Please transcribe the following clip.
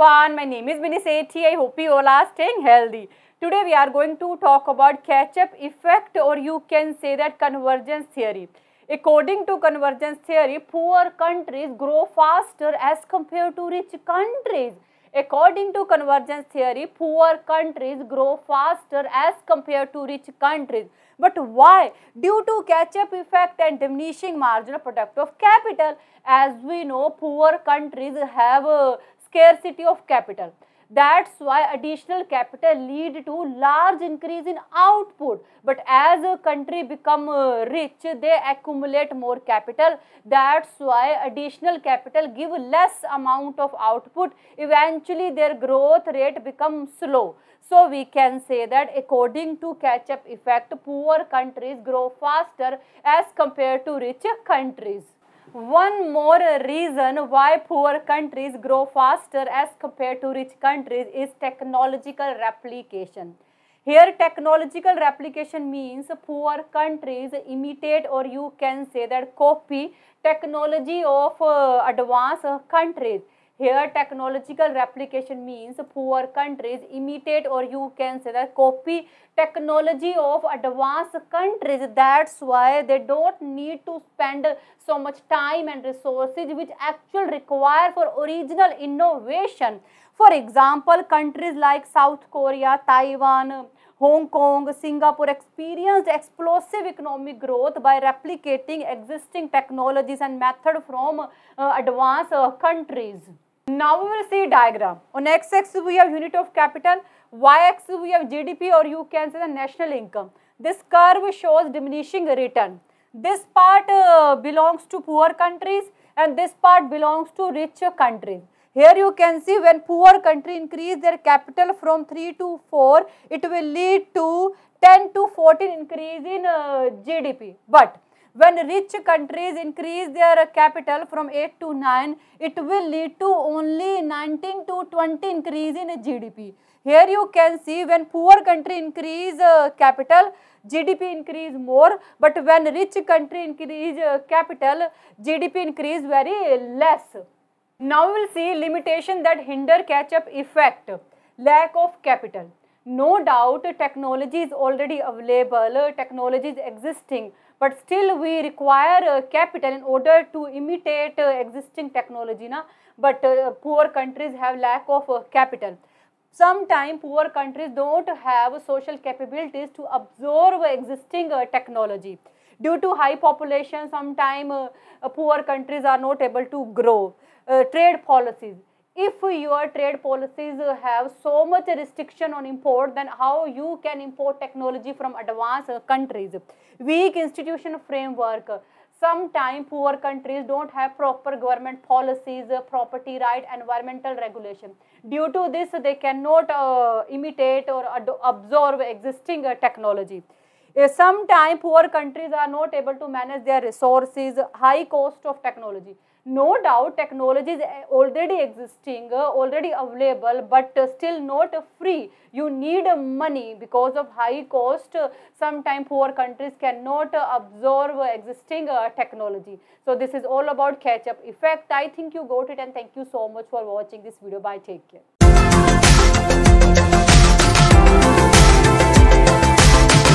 everyone, my name is Mini Sethi. I hope you all are staying healthy. Today we are going to talk about catch-up effect or you can say that convergence theory. According to convergence theory, poor countries grow faster as compared to rich countries. According to convergence theory, poor countries grow faster as compared to rich countries. But why? Due to catch-up effect and diminishing marginal product of capital. As we know, poor countries have a scarcity of capital. That's why additional capital lead to large increase in output. But as a country become uh, rich, they accumulate more capital. That's why additional capital give less amount of output. Eventually their growth rate becomes slow. So we can say that according to catch-up effect, poor countries grow faster as compared to rich countries. One more reason why poor countries grow faster as compared to rich countries is technological replication. Here technological replication means poor countries imitate or you can say that copy technology of uh, advanced countries. Here technological replication means poor countries imitate or you can say that copy technology of advanced countries. That's why they don't need to spend so much time and resources which actually require for original innovation. For example, countries like South Korea, Taiwan, Hong Kong, Singapore experienced explosive economic growth by replicating existing technologies and methods from uh, advanced uh, countries. Now we will see diagram. On x-axis we have unit of capital, y-axis we have GDP or you can say the national income. This curve shows diminishing return. This part uh, belongs to poor countries and this part belongs to rich countries. Here you can see when poor country increase their capital from 3 to 4, it will lead to 10 to 14 increase in uh, GDP. But when rich countries increase their capital from 8 to 9, it will lead to only 19 to 20 increase in GDP. Here you can see when poor country increase uh, capital, GDP increase more, but when rich country increase uh, capital, GDP increase very less. Now we will see limitation that hinder catch-up effect, lack of capital. No doubt technology is already available, technology is existing, but still we require uh, capital in order to imitate uh, existing technology na? but uh, poor countries have lack of capital. Sometimes poor countries don't have social capabilities to absorb existing technology. Due to high population sometimes poor countries are not able to grow. Trade policies if your trade policies have so much restriction on import then how you can import technology from advanced countries? Weak institution framework. Sometimes poor countries don't have proper government policies property right environmental regulation. Due to this they cannot uh, imitate or absorb existing uh, technology. Uh, sometimes poor countries are not able to manage their resources high cost of technology no doubt technology is already existing uh, already available but still not free. You need money because of high cost. Sometimes poor countries cannot absorb existing uh, technology. So this is all about catch up effect. I think you got it and thank you so much for watching this video. Bye. Take care